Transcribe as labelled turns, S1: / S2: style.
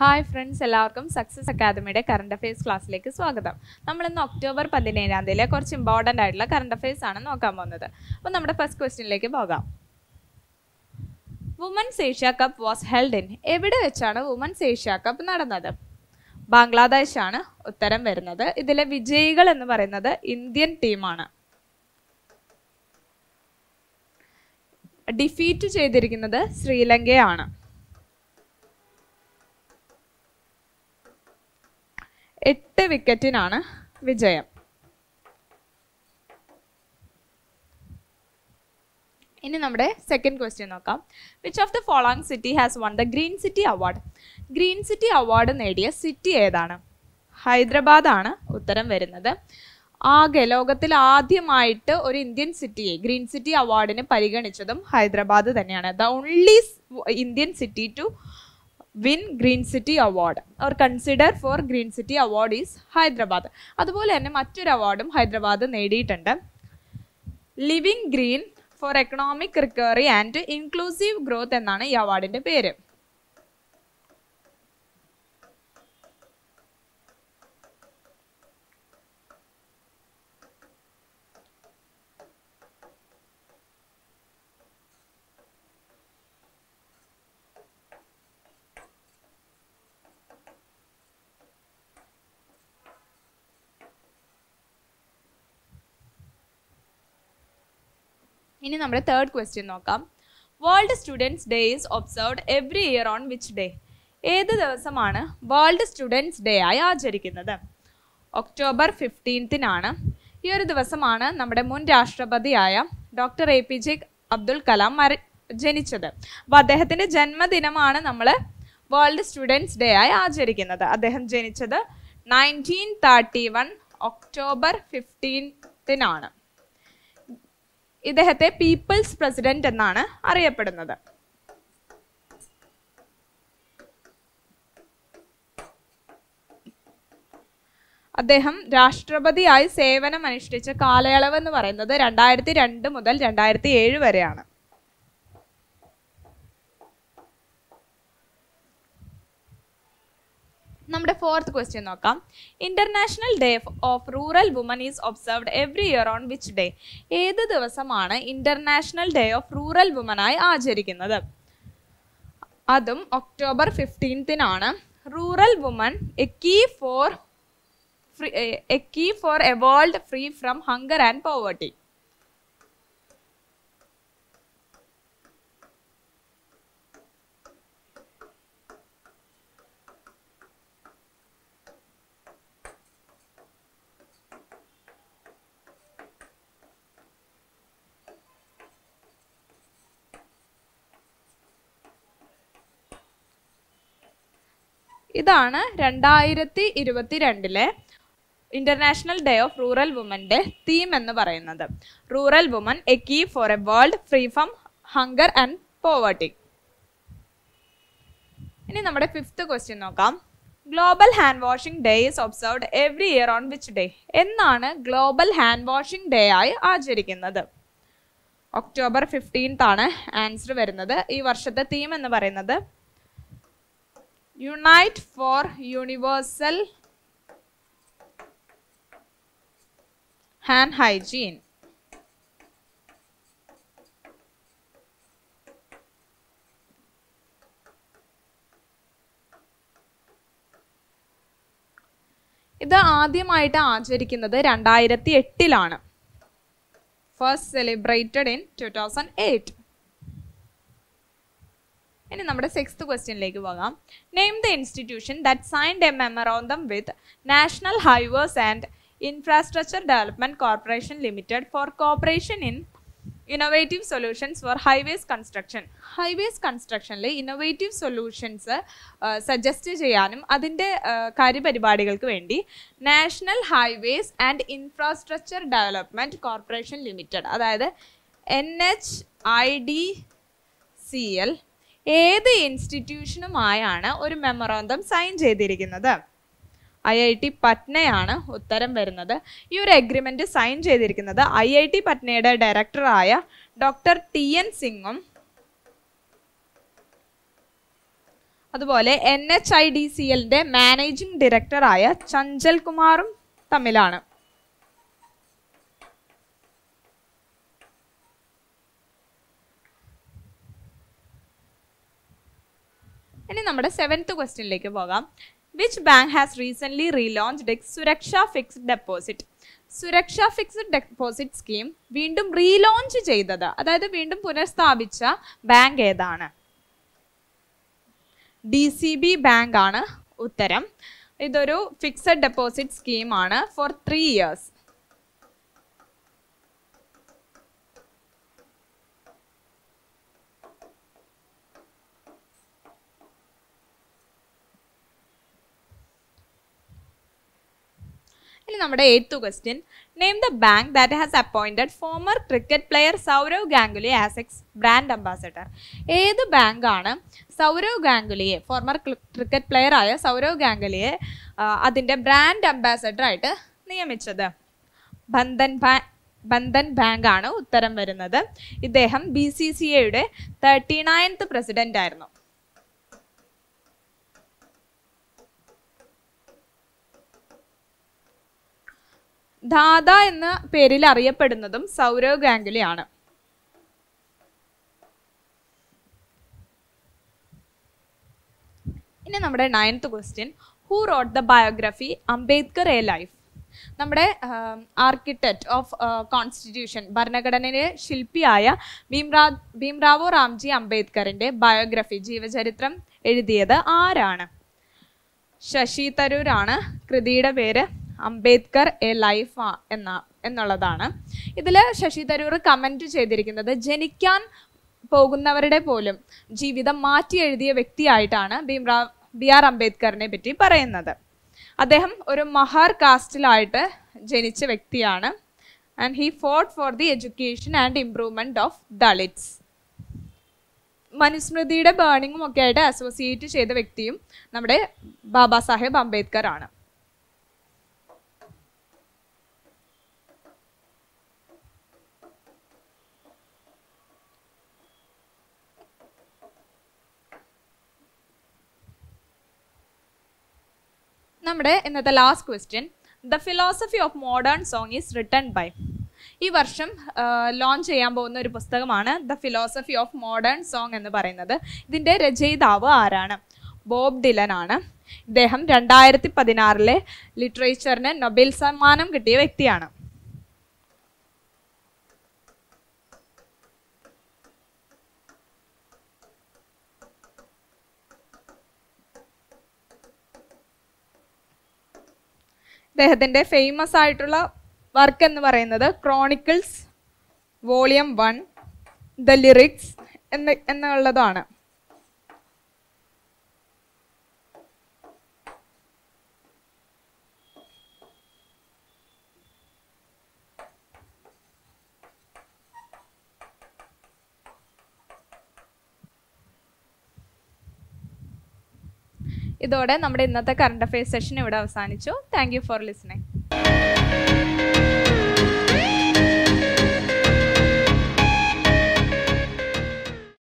S1: Hi friends എല്ലാവർക്കും success അക്കാദമിയുടെ current affairs ക്ലാസ്സിലേക്ക് സ്വാഗതം. നമ്മൾ ഇന്ന് ഒക്ടോബർ പതിനേഴാം തീയതിയിലെ കുറച്ച് ഇമ്പോർട്ടന്റ് ആയിട്ടുള്ള കറണ്ട് അഫയേഴ്സ് ആണ് നോക്കാൻ പോകുന്നത്. അപ്പോൾ നമ്മുടെ ഫസ്റ്റ് ക്വസ്റ്റ്യനിലേക്ക് പോകാം. Women's Asia cup was held in എവിടെ വെച്ചാണ് വുമൻസ് ഏഷ്യ കപ്പ് നടന്നത്? ആണ് ഉത്തരം വരുന്നത്. ഇതിലെ വിജയികൾ എന്ന് പറയുന്നത് ഇന്ത്യൻ ടീമാണ് ഡിഫീറ്റ് ചെയ്തിരിക്കുന്നത് ശ്രീലങ്കയാണ്. എട്ട് വിക്കറ്റിനാണ് വിജയം. ഇനി നമ്മുടെ സെക്കൻഡ് ക്വസ്റ്റ്യൻ നോക്കാം. Which of the following city has won the green city award green city award നേടിയ സിറ്റി ഏതാണ്? ഹൈദരാബാദ് ആണ് ഉത്തരം വരുന്നത്. ആകെ ലോകത്തിൽ ആദ്യമായിട്ട് ഒരു ഇന്ത്യൻ സിറ്റിയെ ഗ്രീൻ സിറ്റി അവാർഡിന് പരിഗണിച്ചതും ഹൈദരാബാദ് തന്നെയാണ്. The only Indian city to win green city award our consider for green city award is Hyderabad അതുപോലെ തന്നെ മറ്റൊരു അവാർഡും ഹൈദരാബാദ് നേടിയിട്ടുണ്ട്. Living green for economic recovery and inclusive growth എന്നാണ് ഈ അവാർഡിന്റെ പേര്. ഇനി നമ്മുടെ തേർഡ് ക്വസ്റ്റ്യൻ നോക്കാം. World students day is observed every year on which day ഏത് ദിവസമാണ് വേൾഡ് സ്റ്റുഡൻസ് ഡേ ആയി ആചരിക്കുന്നത്? ഒക്ടോബർ ഫിഫ്റ്റീൻത്തിനാണ് ഈ ഒരു ദിവസമാണ് നമ്മുടെ മുൻ രാഷ്ട്രപതിയായ doctor A P J Abdul Kalam മര ജനിച്ചത്. അപ്പോൾ അദ്ദേഹത്തിന്റെ ജന്മദിനമാണ് നമ്മൾ വേൾഡ് സ്റ്റുഡൻസ് ഡേ ആയി ആചരിക്കുന്നത്. അദ്ദേഹം ജനിച്ചത് നയന്റീൻ തേർട്ടി വൺ ഒക്ടോബർ ഫിഫ്റ്റീൻത്തിനാണ് ഇദ്ദേഹത്തെ പീപ്പിൾസ് പ്രസിഡന്റ് എന്നാണ് അറിയപ്പെടുന്നത്. അദ്ദേഹം രാഷ്ട്രപതിയായി സേവനം അനുഷ്ഠിച്ച കാലയളവ് എന്ന് പറയുന്നത് രണ്ടായിരത്തി രണ്ട് മുതൽ രണ്ടായിരത്തി ഏഴ് വരെയാണ്. നമ്മുടെ ഫോർത്ത് ക്വസ്റ്റ്യൻ നോക്കാം. International day of rural woman is observed every year on which day ഏത് ദിവസമാണ് ഇന്റർനാഷണൽ ഡേ ഓഫ് റൂറൽ വുമനായി ആചരിക്കുന്നത്? അതും October ഫിഫ്റ്റീൻത്തിനാണ് rural woman a key for a key for a world free from hunger and poverty ഇതാണ് രണ്ടായിരത്തി ഇരുപത്തി രണ്ടിലെ international day of rural വുമന്റെ തീം എന്ന് പറയുന്നത്. Rural woman a key for a world free from hunger and poverty ഇനി നമ്മുടെ fifth question നോക്കാം. Global hand washing day is observed every year on which day എന്നാണ് ഗ്ലോബൽ ഹാൻഡ് വാഷിംഗ് ഡേ ആയി ആചരിക്കുന്നത്. October fifteenth ആണ് answer വരുന്നത്. ഈ വർഷത്തെ തീം എന്ന് പറയുന്നത് unite for universal hand hygiene ഇത് ആദ്യമായിട്ട് ആചരിക്കുന്നത് രണ്ടായിരത്തി എട്ടിലാണ്. First celebrated in two thousand eight ഇനി നമ്മുടെ സിക്സ്ത് ക്വസ്റ്റ്യനിലേക്ക് പോകാം. Name the institution that signed a memorandum with national highways and infrastructure development corporation limited for cooperation in innovative solutions for highways construction highways കൺസ്ട്രക്ഷനിൽ innovative solutions suggest ചെയ്യാനും അതിന്റെ കാര്യപരിപാടികൾക്ക് വേണ്ടി national highways and infrastructure development corporation limited അതായത് N H I D C L ഏത് ഇൻസ്റ്റിറ്റ്യൂഷനുമായാണ് ഒരു memorandum sign ചെയ്തിരിക്കുന്നത്? I I T പട്നയാണ് ഉത്തരം വരുന്നത്. ഈ ഒരു എഗ്രിമെന്റ് സൈൻ ചെയ്തിരിക്കുന്നത് ഐ ഐ ടി പട്നയുടെ ഡയറക്ടറായ ഡോക്ടർ ടി എൻ സിംഗും അതുപോലെ N H I D C എല്ലിന്റെ മാനേജിംഗ് ഡയറക്ടറായ ചഞ്ചൽ കുമാറും തമ്മിലാണ്. ഇനി നമ്മുടെ സെവൻത്ത് ക്വസ്റ്റ്യനിലേക്ക് പോകാം. Which bank has recent relaunched Suraksha fixed deposit Suraksha fixed deposit scheme വീണ്ടും റീലോഞ്ച് ചെയ്തത് അതായത് വീണ്ടും പുനഃസ്ഥാപിച്ച ബാങ്ക് ഏതാണ്? ഡി സി ബി ബാങ്ക് ആണ് ഉത്തരം. ഇതൊരു ഫിക്സഡ് ഡെപ്പോസിറ്റ് സ്കീമാണ് ഫോർ ത്രീ ഇയേഴ്സ് ഇനി നമ്മുടെ eighth question name the bank that has appointed former cricket player Sourav Ganguly as its brand ambassador ഏത് ബാങ്കാണ് സൗരവ് ഗാംഗുലിയെ ഫോർമർ ക്രിക്കറ്റ് പ്ലെയർ ആയ സൗരവ് ഗാംഗുലിയെ അതിന്റെ ബ്രാൻഡ് അംബാസഡർ ആയിട്ട് നിയമിച്ചത്? ബന്ധൻ ബാങ്ക് ബന്ധൻ ബാങ്കാണ് ഉത്തരം വരുന്നത്. ഇദ്ദേഹം ബി സി സി എയുടെ തേർട്ടി നയൻത്ത് പ്രസിഡന്റ് ആയിരുന്നു. ദാദ എന്ന പേരിൽ അറിയപ്പെടുന്നതും സൗരവ് ഗാംഗുലിയാണ്. ഇനി നമ്മുടെ ninth question who wrote the biography Ambedkar a life നമ്മുടെ ആർക്കിടെക്ട് ഓഫ് കോൺസ്റ്റിറ്റ്യൂഷൻ ഭരണഘടനയിലെ ശില്പിയായ ഭീംറാ ഭീംറാവു റാംജി അംബേദ്കറിന്റെ ബയോഗ്രഫി ജീവചരിത്രം എഴുതിയത് ആരാണ്? ശശി തരൂരാണ്. കൃതിയുടെ പേര് അംബേദ്കർ എ ലൈഫ് എന്ന എന്നുള്ളതാണ്. ഇതിൽ ശശി തരൂർ കമന്റ് ചെയ്തിരിക്കുന്നത് ജനിക്കാൻ പോകുന്നവരുടെ പോലും ജീവിതം മാറ്റി എഴുതിയ വ്യക്തിയായിട്ടാണ് ഭീംറാവ് ബി ആർ അംബേദ്കറിനെ പറ്റി പറയുന്നത്. അദ്ദേഹം ഒരു മഹാർ കാസ്റ്റിലായിട്ട് ജനിച്ച വ്യക്തിയാണ്. And he fought for the education and improvement of Dalits മനുസ്മൃതിയുടെ ബേണിങ്ങും ഒക്കെ ആയിട്ട് അസോസിയേറ്റ് ചെയ്ത വ്യക്തിയും നമ്മുടെ ബാബാ സാഹേബ് അംബേദ്കർ ആണ്. നമ്മുടെ ഇന്നത്തെ last question the philosophy of modern song is written by ഈ വർഷം ലോഞ്ച് ചെയ്യാൻ പോകുന്ന ഒരു പുസ്തകമാണ് the philosophy of modern song എന്ന് പറയുന്നത്. ഇതിന്റെ രചയിതാവ് ആരാണ്? ബോബ് ഡിലൻ ആണ്. ഇദ്ദേഹം രണ്ടായിരത്തി പതിനാറിലെ ലിറ്ററേച്ചറിന് നൊബേൽ സമ്മാനം കിട്ടിയ വ്യക്തിയാണ്. ഇദ്ദേഹത്തിന്റെ ഫേമസ് ആയിട്ടുള്ള വർക്ക് എന്ന് പറയുന്നത് chronicles volume one the lyrics എന്ന് എന്നുള്ളതാണ്. ഇതോടെ നമ്മുടെ ഇന്നത്തെ കറണ്ട് അഫയേഴ്സ് സെഷൻ ഇവിടെ അവസാനിച്ചു. Thank for listening